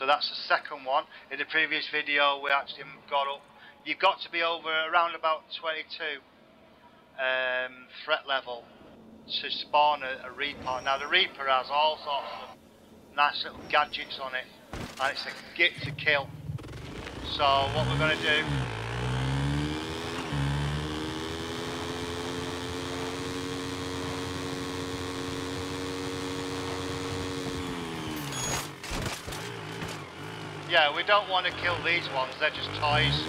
So that's the second one. In the previous video we actually got up. You've got to be over around about 22 um, threat level to spawn a, a Reaper. Now the Reaper has all sorts of nice little gadgets on it. And it's a get to kill. So what we're going to do Yeah, we don't want to kill these ones, they're just toys.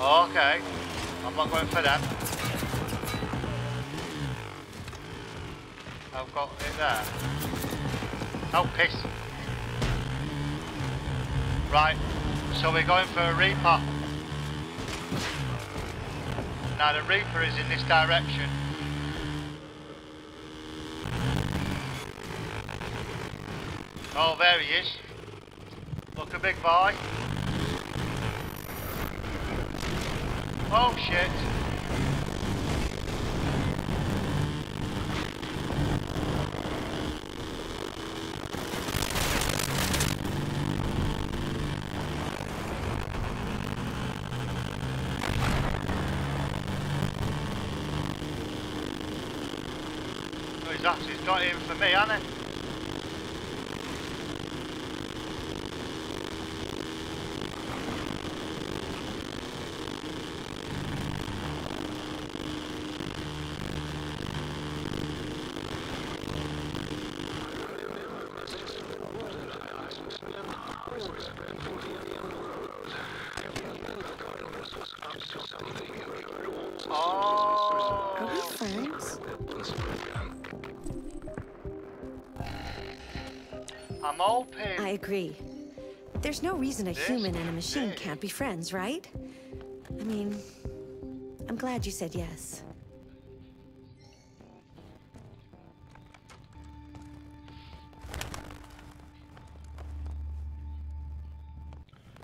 Oh, okay, I'm not going for them. I've got it there. Oh, piss. Right, so we're going for a Reaper. Now the Reaper is in this direction. Oh, there he is. Look a big boy. Oh shit. Oh, he's got in for me, hasn't he? Are we Oh, friends? I'm hoping. I agree. There's no reason a This human and a machine big. can't be friends, right? I mean, I'm glad you said yes.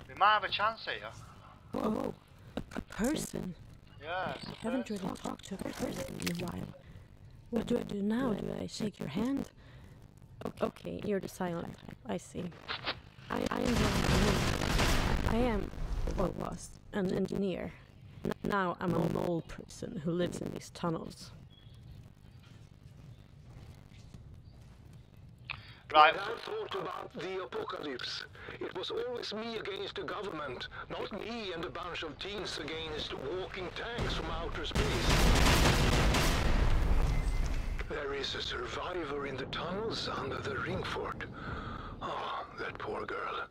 We might have a chance here. Whoa, a person? Yeah, it's I the haven't first really talked to a person in a while. What do I do now? Do I shake your hand? O- Okay, you're the silent. Type. I see. I, I am the I am, or was, an engineer. Now I'm a mole person who lives in these tunnels. Right, When I thought about the apocalypse, it was always me against the government, not me and a bunch of teens against walking tanks from outer space. There is a survivor in the tunnels under the ring fort. Oh, that poor girl.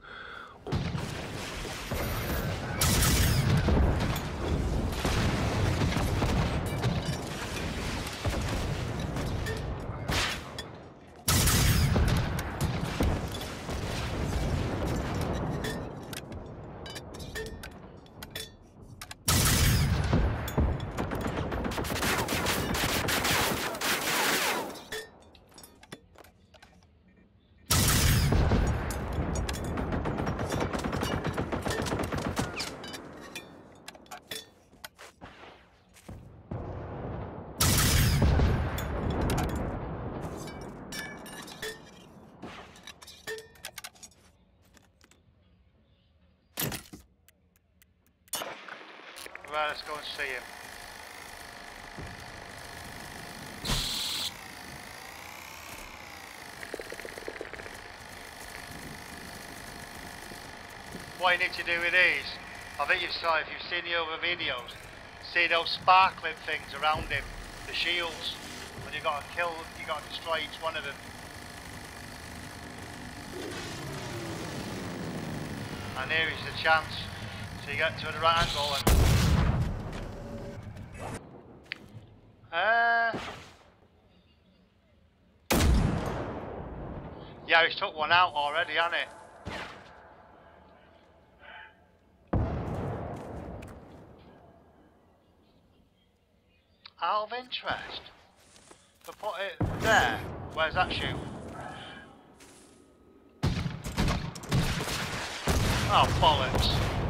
Right, let's go and see him. What you need to do with these, I think you saw if you've seen the other videos, see those sparkling things around him, the shields, and you've got to kill, you've got to destroy each one of them. And here is the chance to get to the right angle and uh, yeah he's took one out already hasn't it out of interest. To put it there where's that shoe Oh, bollocks.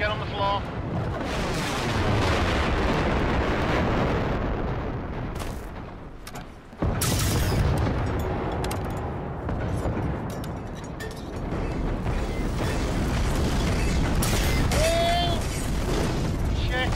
Get on the floor. Oh! Shit.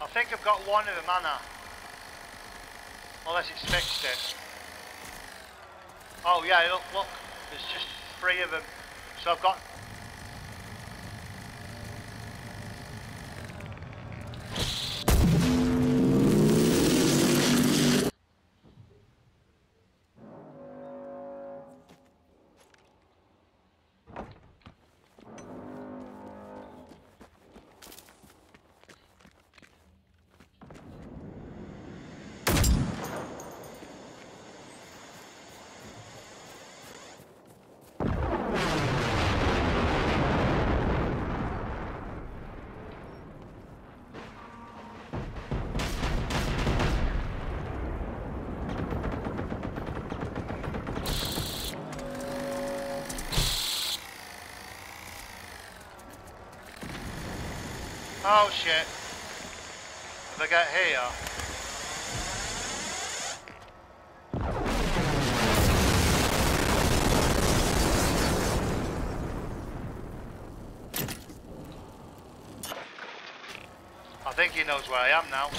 I think I've got one of them, Anna. Unless it's fixed it. Oh yeah, look, look. There's just three of them. So I've got... Oh shit. If I get here... I think he knows where I am now.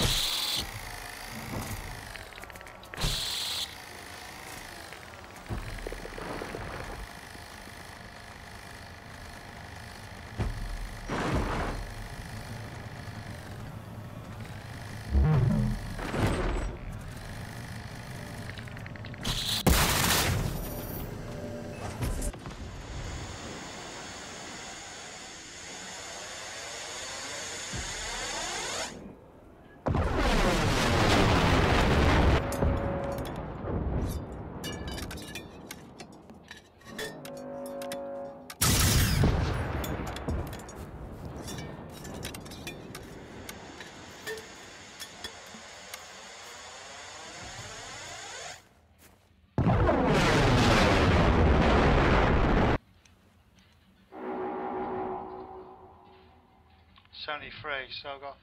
73, so I've got,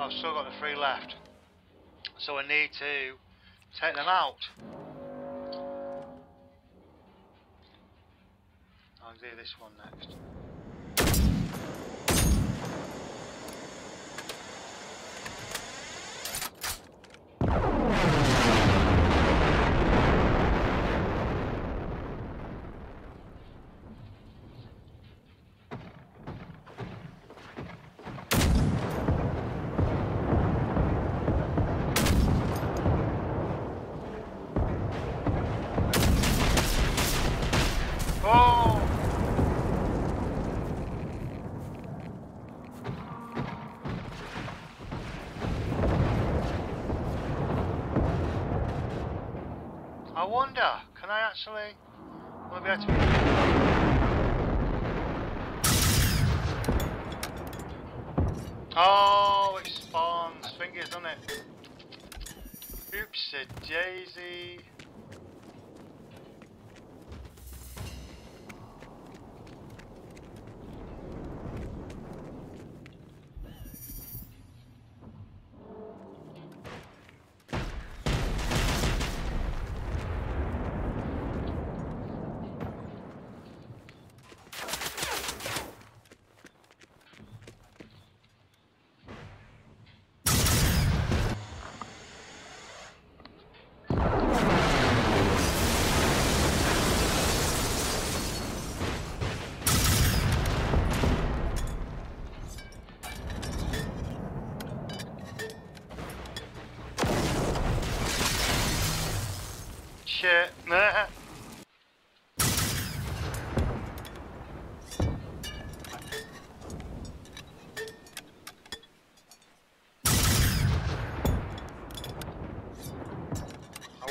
I've still got the three left. So I need to take them out. I'll do this one next. I be. Oh, it spawns fingers, doesn't it? Oops, daisy.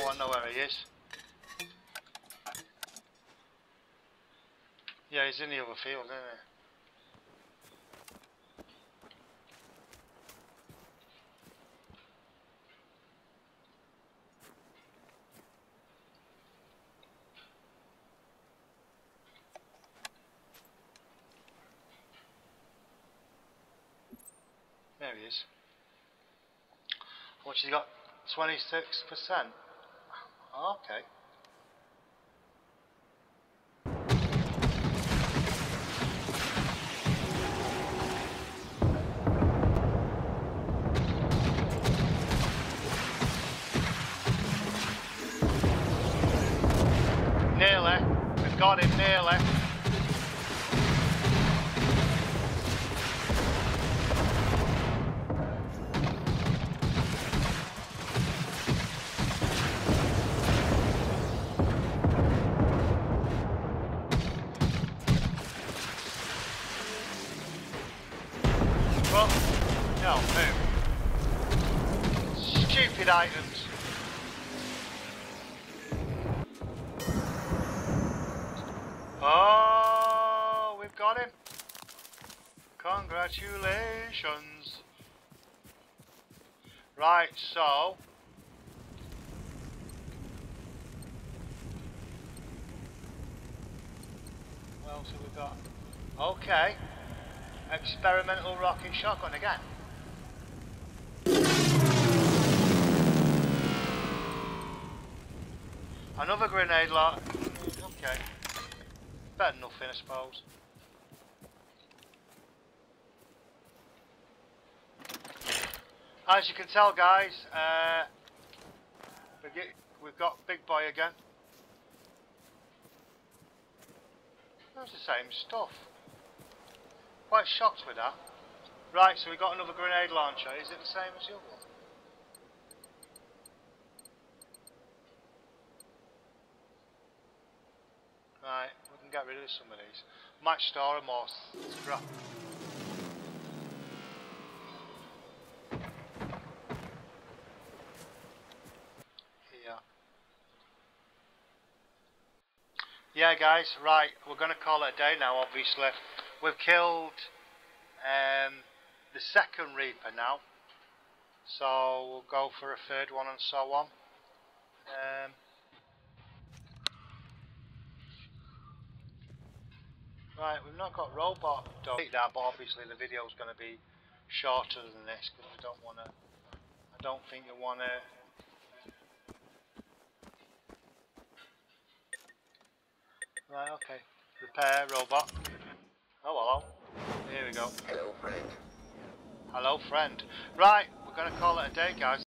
I know where he is. Yeah, he's in the other field, isn't he? There he is. Has he got? 26%? Oh, okay. Right, so. What else have we got? Okay. Experimental rocket shotgun again. Another grenade lot. Okay. Better than nothing, I suppose. As you can tell, guys, uh, we've got Big Boy again. That's the same stuff. Quite shocked with that. Right, so we've got another grenade launcher. Is it the same as the other one? Right, we can get rid of some of these. Match star and scrap. Here. Yeah, guys, right, we're going to call it a day now, obviously. We've killed um, the second Reaper now. So we'll go for a third one and so on. Um, Right, we've not got robot dog that, but obviously the video is going to be shorter than this because we don't want to. I don't think you want to. Right, okay. Repair robot. Oh, hello. Here we go. Hello, friend. Hello, friend. Right, we're going to call it a day, guys.